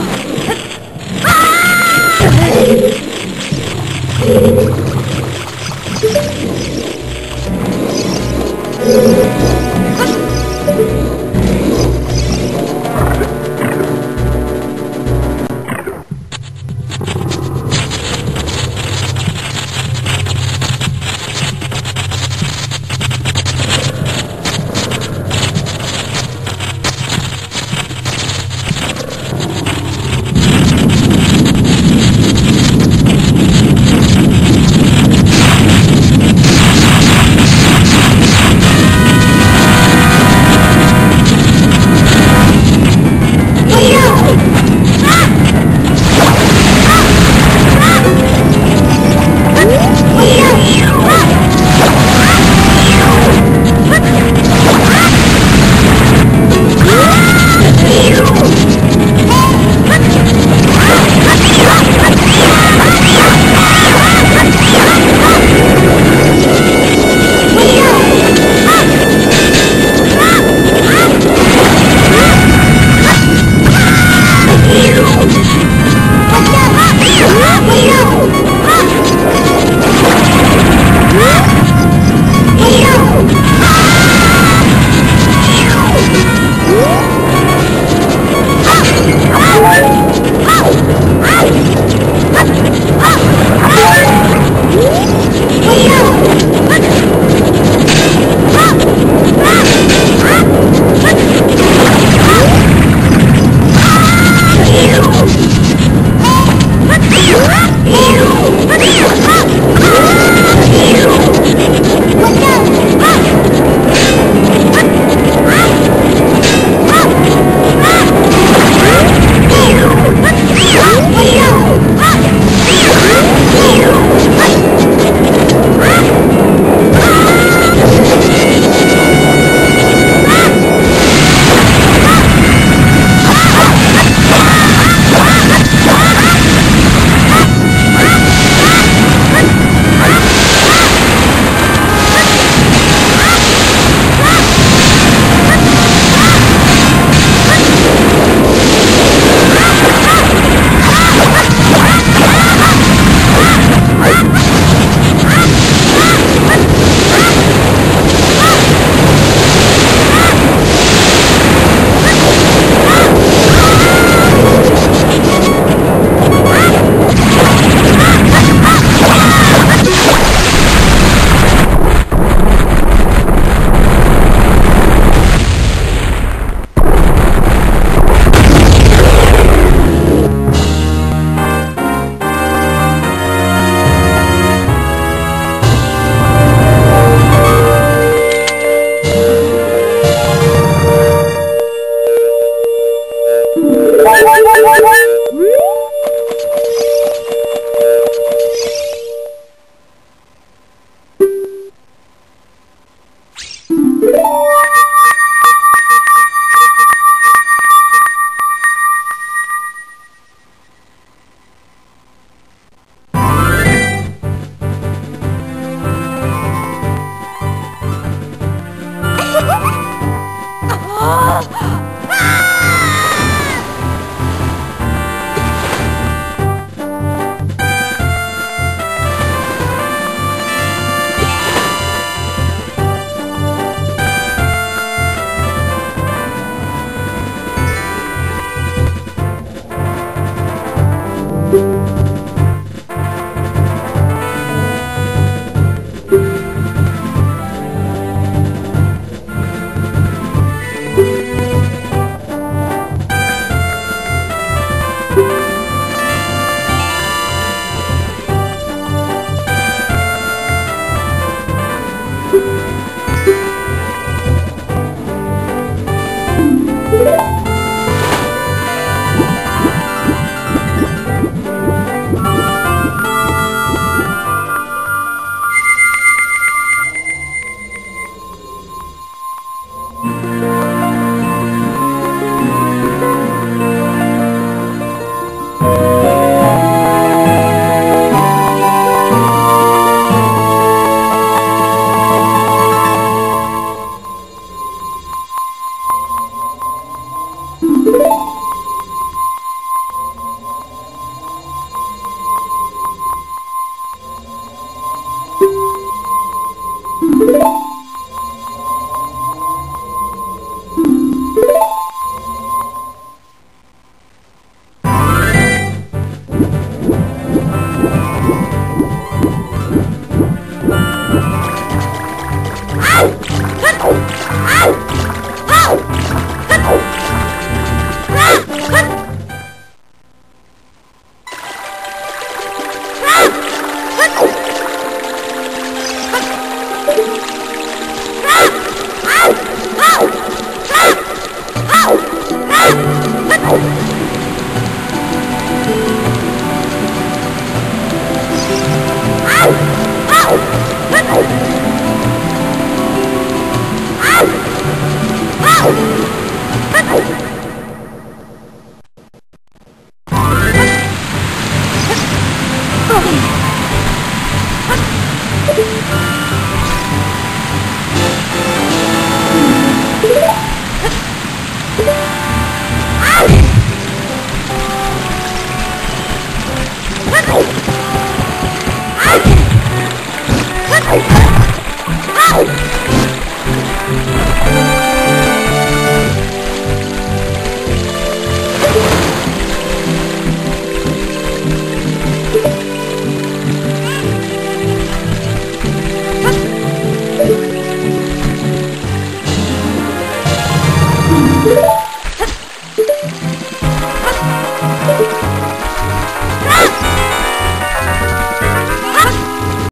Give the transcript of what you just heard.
Oh!